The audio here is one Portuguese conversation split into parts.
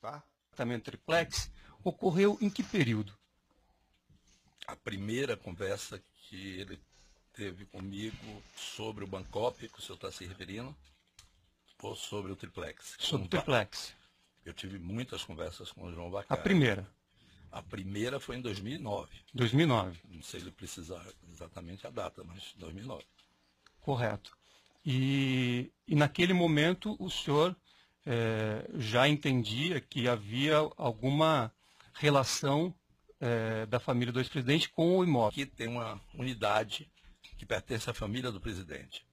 Tá? Apartamento triplex ocorreu em que período? A primeira conversa que ele teve comigo sobre o Bangkok, que o senhor está se referindo, ou sobre o triplex? Sobre o triplex. Eu tive muitas conversas com o João Bacari. A primeira? A primeira foi em 2009. 2009. Não sei ele precisar exatamente a data, mas 2009. Correto. E, e naquele momento o senhor é, já entendia que havia alguma relação é, da família do ex-presidente com o imóvel. Aqui tem uma unidade que pertence à família do presidente.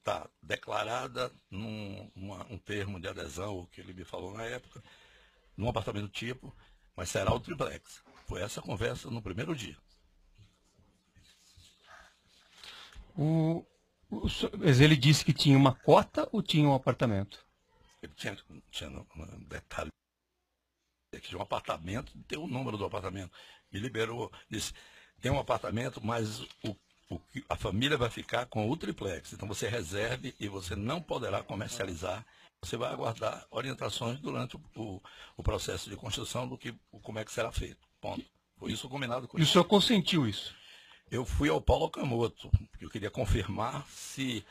Está declarada num uma, um termo de adesão, o que ele me falou na época, num apartamento tipo, mas será o triplex. Foi essa conversa no primeiro dia. O, o, mas ele disse que tinha uma cota ou tinha um apartamento? Ele tinha, tinha um detalhe que tinha um apartamento, tem o número do apartamento. Me liberou, disse, tem um apartamento, mas o, o, a família vai ficar com o triplex. Então você reserve e você não poderá comercializar. Você vai aguardar orientações durante o, o, o processo de construção do que como é que será feito. Ponto. Foi isso combinado com E o senhor consentiu isso? Eu fui ao Paulo Camoto, porque eu queria confirmar se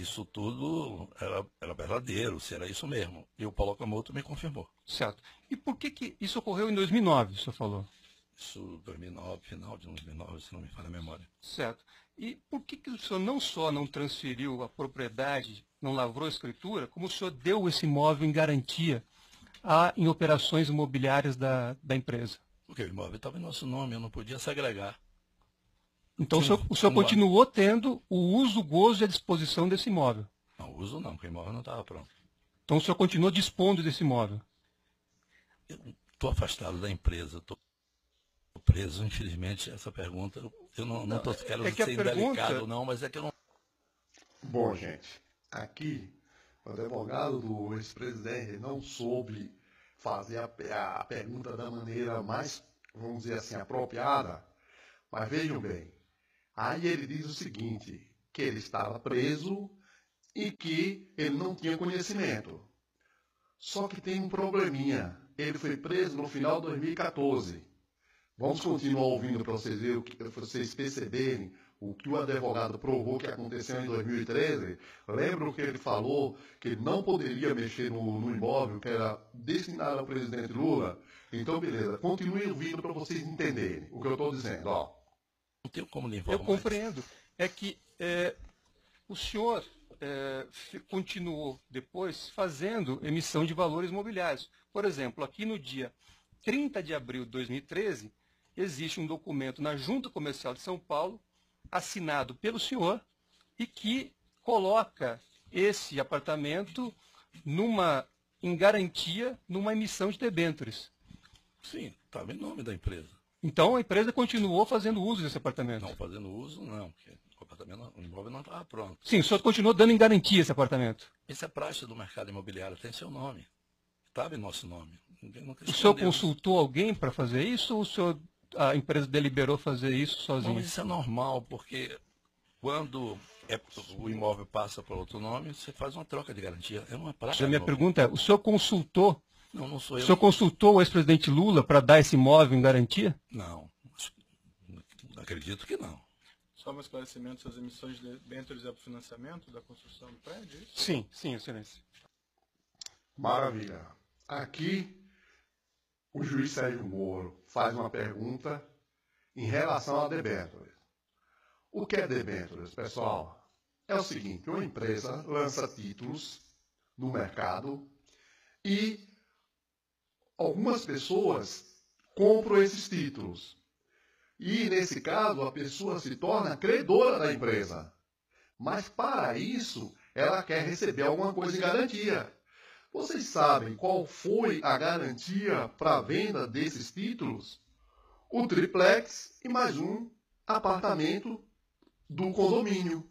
isso tudo era, era verdadeiro, se era isso mesmo. E o Paulo Camoto me confirmou. Certo. E por que, que isso ocorreu em 2009, o senhor falou? Isso 2009, final de 2009, se não me falha a memória. Certo. E por que, que o senhor não só não transferiu a propriedade, não lavrou a escritura, como o senhor deu esse imóvel em garantia a, em operações imobiliárias da, da empresa? Porque o imóvel estava em nosso nome, eu não podia segregar. Então o senhor, o senhor continuou tendo o uso, o gozo e a disposição desse imóvel? Não, uso não, porque o imóvel não estava pronto. Então o senhor continuou dispondo desse imóvel? Estou afastado da empresa, estou preso, infelizmente, essa pergunta. Eu não estou é querendo é que ser pergunta... indelicado, não, mas é que eu não. Bom, gente, aqui o advogado do ex-presidente não soube fazer a, a pergunta da maneira mais, vamos dizer assim, apropriada. Mas vejam bem, aí ele diz o seguinte, que ele estava preso e que ele não tinha conhecimento. Só que tem um probleminha. Ele foi preso no final de 2014. Vamos continuar ouvindo para vocês, verem, vocês perceberem o que o advogado provou que aconteceu em 2013. Lembra o que ele falou, que não poderia mexer no, no imóvel que era destinado ao presidente Lula? Então, beleza, continue ouvindo para vocês entenderem o que eu estou dizendo. Ó. Não tenho como lhe informar. Eu compreendo. É que é, o senhor é, continuou depois fazendo emissão de valores mobiliários. Por exemplo, aqui no dia 30 de abril de 2013, existe um documento na Junta Comercial de São Paulo, assinado pelo senhor, e que coloca esse apartamento numa, em garantia numa emissão de debêntures. Sim, estava em nome da empresa. Então a empresa continuou fazendo uso desse apartamento? Não, fazendo uso não, porque o, apartamento, o imóvel não estava pronto. Sim, o senhor continuou dando em garantia esse apartamento? Isso é praxe do mercado imobiliário, tem seu nome. Estava em nosso nome. O senhor consultou alguém para fazer isso ou o senhor, a empresa deliberou fazer isso sozinho? Não, isso é normal, porque quando é, o imóvel passa para outro nome, você faz uma troca de garantia. É uma prática. A minha pergunta é, o senhor consultou não, não sou eu. O senhor consultou o ex-presidente Lula para dar esse imóvel em garantia? Não. Acredito que não. Só um esclarecimento, suas emissões de debêntures é para o financiamento da construção do prédio? É isso? Sim, sim, excelência. Maravilha. Aqui, o juiz Sérgio Moro faz uma pergunta em relação a debêntures. O que é debêntures, pessoal? É o seguinte, uma empresa lança títulos no mercado e algumas pessoas compram esses títulos. E, nesse caso, a pessoa se torna credora da empresa. Mas, para isso, ela quer receber alguma coisa em garantia. Vocês sabem qual foi a garantia para a venda desses títulos? O triplex e mais um apartamento do condomínio.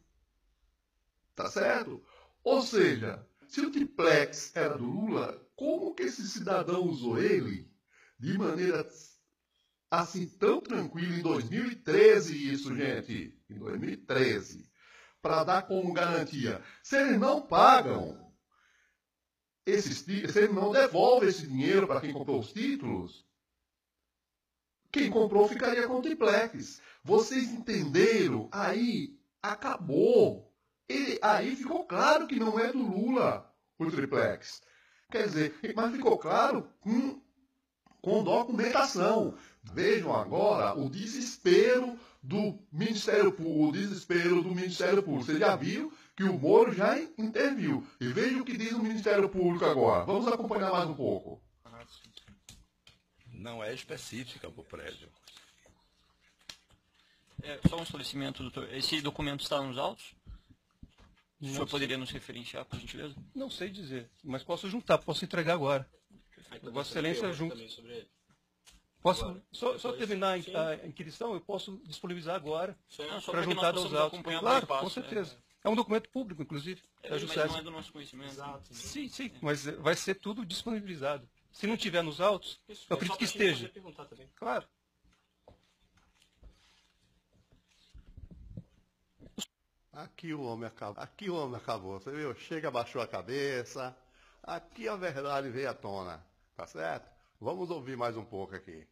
Tá certo? Ou seja, se o triplex era do Lula, como que esse cidadão usou ele de maneira assim tão tranquila em 2013 isso, gente, em 2013, para dar como garantia. Se eles não pagam, esses, se ele não devolve esse dinheiro para quem comprou os títulos, quem comprou ficaria com o triplex. Vocês entenderam? Aí acabou. Aí ficou claro que não é do Lula o triplex. Quer dizer, mas ficou claro com, com documentação. Vejam agora o desespero do Ministério Público, o desespero do Ministério Público. Vocês já viram que o Moro já interviu. E vejam o que diz o Ministério Público agora. Vamos acompanhar mais um pouco. Não é específica para o prédio. É, só um esclarecimento, doutor. Esse documento está nos autos? O senhor poderia nos referenciar, por gentileza? Não sei dizer, mas posso juntar, posso entregar agora. Vossa Excelência junto. Posso só, só terminar a, a inquirição, eu posso disponibilizar agora para juntar aos autos. Claro, passo com né? certeza. É um documento público, inclusive, É, da mas não é do nosso conhecimento. Sim, sim, mas eh, vai ser tudo disponibilizado. Se não tiver nos autos, eu acredito que esteja. Claro. Aqui o homem acabou. Aqui o homem acabou. Você viu? Chega, abaixou a cabeça. Aqui a verdade veio à tona. Tá certo? Vamos ouvir mais um pouco aqui.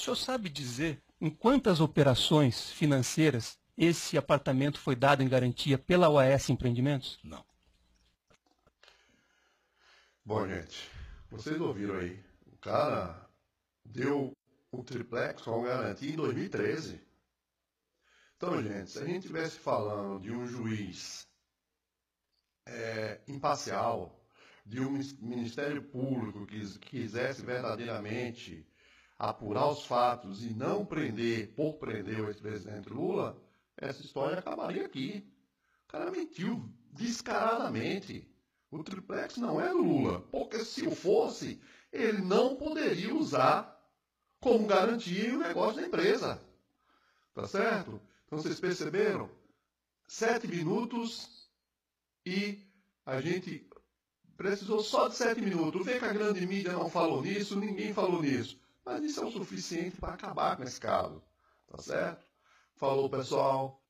O senhor sabe dizer em quantas operações financeiras esse apartamento foi dado em garantia pela OAS Empreendimentos? Não. Bom, gente, vocês ouviram aí. O cara deu o triplex com garantia em 2013. Então, gente, se a gente estivesse falando de um juiz é, imparcial, de um Ministério Público que quis- quisesse verdadeiramente apurar os fatos e não prender, por prender o ex-presidente Lula, essa história acabaria aqui. O cara mentiu descaradamente. O triplex não é Lula, porque se o fosse, ele não poderia usar como garantia o negócio da empresa. Tá certo? Então vocês perceberam? Sete minutos e a gente precisou só de sete minutos. Vê que a grande mídia não falou nisso, ninguém falou nisso. Mas isso é o suficiente para acabar com esse caso. Tá certo? Falou, pessoal.